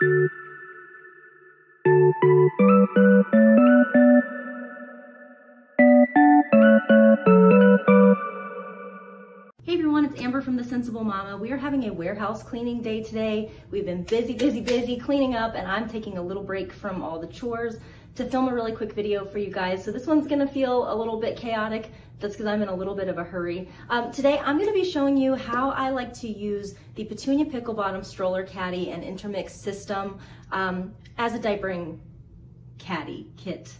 Hey everyone, it's Amber from The Sensible Mama. We are having a warehouse cleaning day today. We've been busy, busy, busy cleaning up and I'm taking a little break from all the chores to film a really quick video for you guys. So this one's gonna feel a little bit chaotic. That's because I'm in a little bit of a hurry. Um, today I'm gonna be showing you how I like to use the Petunia Pickle Bottom Stroller Caddy and Intermix system um, as a diapering caddy kit.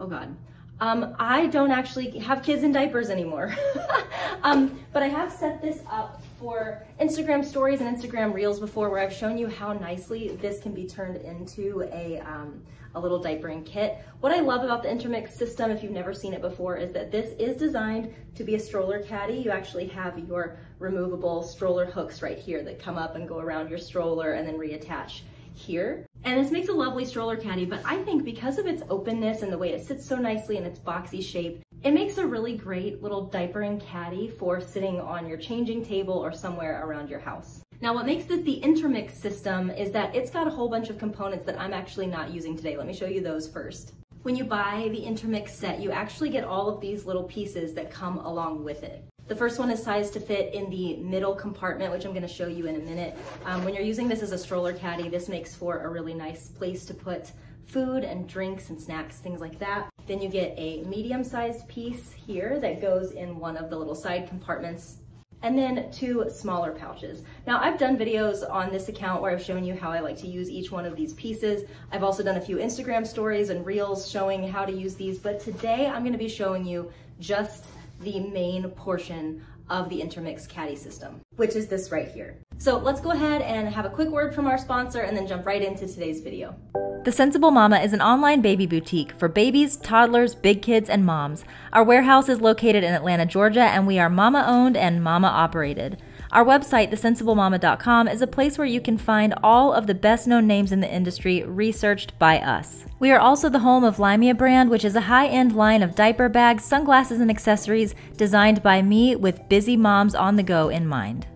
Oh God. Um, I don't actually have kids in diapers anymore. um, but I have set this up for Instagram stories and Instagram reels before where I've shown you how nicely this can be turned into a, um, a little diapering kit. What I love about the Intermix system, if you've never seen it before, is that this is designed to be a stroller caddy. You actually have your removable stroller hooks right here that come up and go around your stroller and then reattach here. And this makes a lovely stroller caddy, but I think because of its openness and the way it sits so nicely in its boxy shape, it makes a really great little diapering caddy for sitting on your changing table or somewhere around your house. Now what makes this the Intermix system is that it's got a whole bunch of components that I'm actually not using today. Let me show you those first. When you buy the Intermix set, you actually get all of these little pieces that come along with it. The first one is sized to fit in the middle compartment, which I'm gonna show you in a minute. Um, when you're using this as a stroller caddy, this makes for a really nice place to put food and drinks and snacks, things like that. Then you get a medium-sized piece here that goes in one of the little side compartments and then two smaller pouches. Now I've done videos on this account where I've shown you how I like to use each one of these pieces. I've also done a few Instagram stories and reels showing how to use these, but today I'm gonna be showing you just the main portion of the Intermix caddy system, which is this right here. So let's go ahead and have a quick word from our sponsor and then jump right into today's video. The Sensible Mama is an online baby boutique for babies, toddlers, big kids, and moms. Our warehouse is located in Atlanta, Georgia, and we are mama owned and mama operated. Our website, thesensiblemama.com, is a place where you can find all of the best known names in the industry researched by us. We are also the home of Limea brand, which is a high end line of diaper bags, sunglasses, and accessories designed by me with busy moms on the go in mind.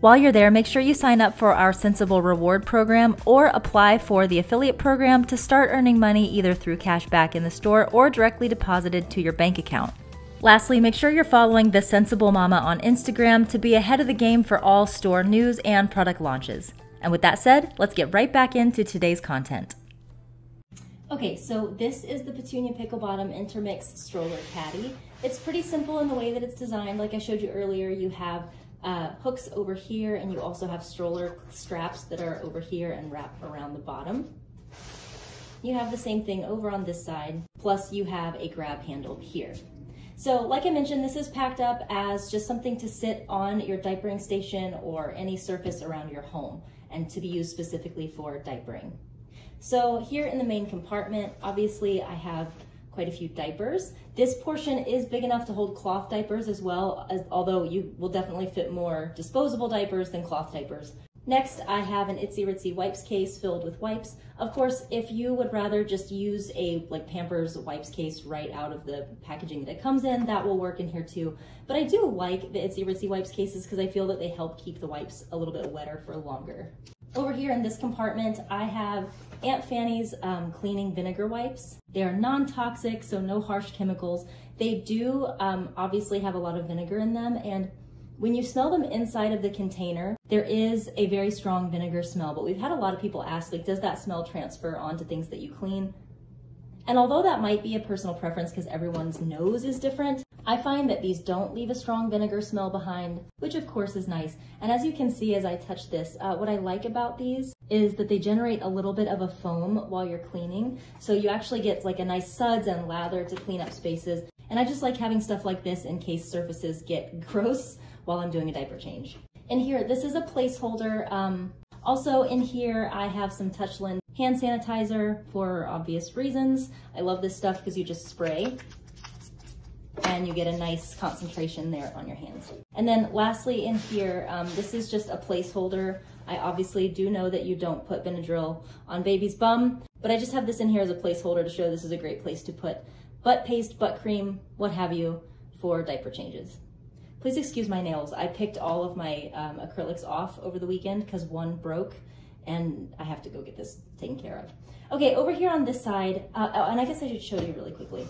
While you're there, make sure you sign up for our Sensible Reward program or apply for the affiliate program to start earning money either through cash back in the store or directly deposited to your bank account. Lastly, make sure you're following The Sensible Mama on Instagram to be ahead of the game for all store news and product launches. And with that said, let's get right back into today's content. Okay, so this is the Petunia Pickle Bottom Intermix Stroller Caddy. It's pretty simple in the way that it's designed. Like I showed you earlier, you have uh, hooks over here and you also have stroller straps that are over here and wrap around the bottom. You have the same thing over on this side, plus you have a grab handle here. So like I mentioned, this is packed up as just something to sit on your diapering station or any surface around your home and to be used specifically for diapering. So here in the main compartment, obviously I have quite a few diapers. This portion is big enough to hold cloth diapers as well, as, although you will definitely fit more disposable diapers than cloth diapers. Next, I have an Itzy Ritzy wipes case filled with wipes. Of course, if you would rather just use a like Pampers wipes case right out of the packaging that it comes in, that will work in here too. But I do like the Itzy Ritzy wipes cases because I feel that they help keep the wipes a little bit wetter for longer. Over here in this compartment, I have Aunt Fannie's um, cleaning vinegar wipes. They are non-toxic, so no harsh chemicals. They do um, obviously have a lot of vinegar in them, and when you smell them inside of the container, there is a very strong vinegar smell, but we've had a lot of people ask, like, does that smell transfer onto things that you clean? And although that might be a personal preference because everyone's nose is different, I find that these don't leave a strong vinegar smell behind, which of course is nice. And as you can see as I touch this, uh, what I like about these is that they generate a little bit of a foam while you're cleaning. So you actually get like a nice suds and lather to clean up spaces. And I just like having stuff like this in case surfaces get gross while I'm doing a diaper change. In here, this is a placeholder. Um, also in here, I have some Touchland hand sanitizer for obvious reasons. I love this stuff because you just spray and you get a nice concentration there on your hands. And then lastly in here, um, this is just a placeholder. I obviously do know that you don't put Benadryl on baby's bum, but I just have this in here as a placeholder to show this is a great place to put butt paste, butt cream, what have you, for diaper changes. Please excuse my nails. I picked all of my um, acrylics off over the weekend because one broke and I have to go get this taken care of. Okay, over here on this side, uh, oh, and I guess I should show you really quickly.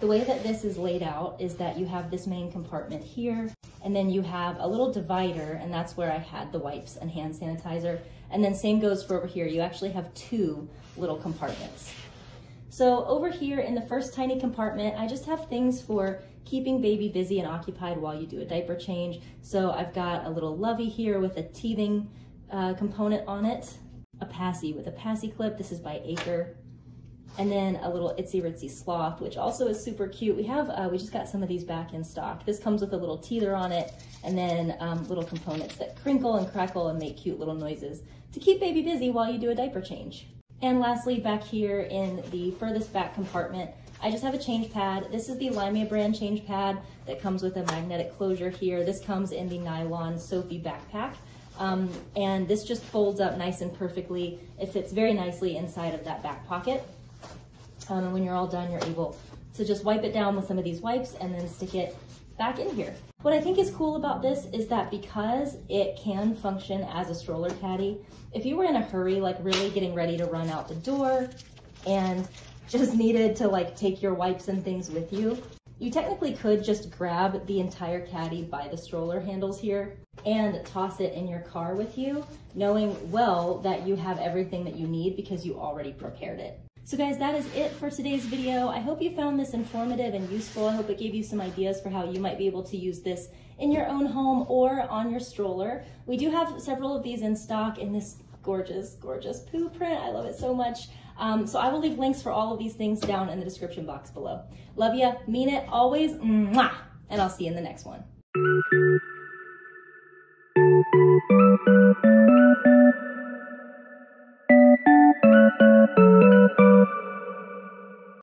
The way that this is laid out is that you have this main compartment here, and then you have a little divider, and that's where I had the wipes and hand sanitizer. And then same goes for over here. You actually have two little compartments. So over here in the first tiny compartment, I just have things for keeping baby busy and occupied while you do a diaper change. So I've got a little lovey here with a teething uh, component on it, a passy with a passy clip. This is by Acre. And then a little Itzy Ritzy Sloth, which also is super cute. We have, uh, we just got some of these back in stock. This comes with a little teether on it and then um, little components that crinkle and crackle and make cute little noises to keep baby busy while you do a diaper change. And lastly, back here in the furthest back compartment, I just have a change pad. This is the Limea brand change pad that comes with a magnetic closure here. This comes in the nylon Sophie backpack. Um, and this just folds up nice and perfectly. It fits very nicely inside of that back pocket. Um, and when you're all done, you're able to just wipe it down with some of these wipes and then stick it back in here. What I think is cool about this is that because it can function as a stroller caddy, if you were in a hurry, like really getting ready to run out the door and just needed to like take your wipes and things with you, you technically could just grab the entire caddy by the stroller handles here and toss it in your car with you, knowing well that you have everything that you need because you already prepared it. So guys, that is it for today's video. I hope you found this informative and useful. I hope it gave you some ideas for how you might be able to use this in your own home or on your stroller. We do have several of these in stock in this gorgeous, gorgeous poo print. I love it so much. Um, so I will leave links for all of these things down in the description box below. Love ya, mean it always, mwah, and I'll see you in the next one.